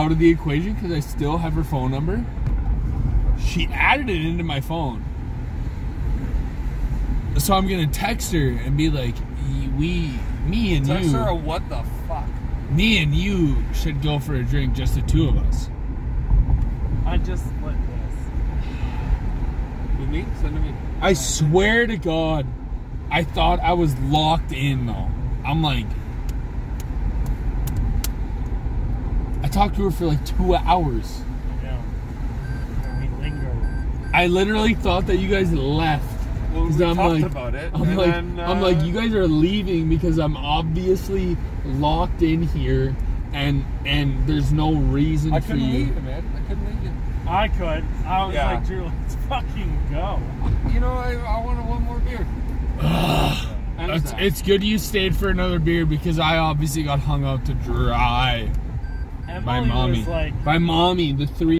out of the equation because I still have her phone number. She added it into my phone. So I'm gonna text her and be like, we, me and Text you, her a what the fuck? me and you should go for a drink, just the two of us. I just split this. With me? Send to me. I swear to God, I thought I was locked in though. I'm like, I talked to her for like two hours. I know. And we linger. I literally thought that you guys left. Well, 'Cause we I'm talked like- about it. I'm and like, then, I'm uh, like, you guys are leaving because I'm obviously locked in here, and and there's no reason I for couldn't you. leave, man. I couldn't leave. I could. I was Yeah. like, Drew, let's fucking go. You know, I, I wanted one more beer. It's, it's good you stayed for another beer because I obviously got hung out to dry By mommy. like, by mommy, the three.